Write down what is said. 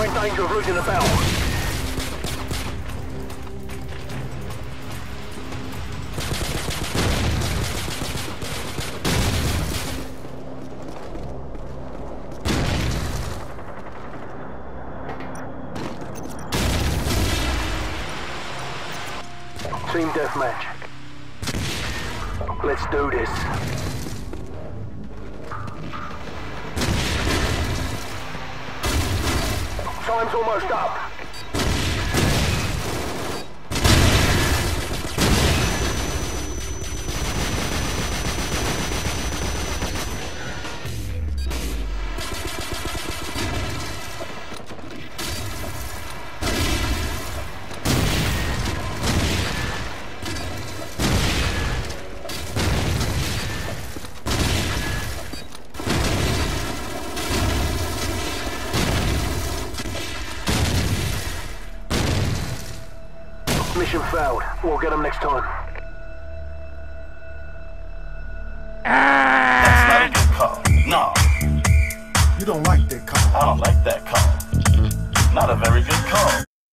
seem to have losing the battle. Team deathmatch. Let's do this. Time's almost up. Mission failed. We'll get them next time. That's not a good call. No, You don't like that call. I don't like that call. Not a very good call.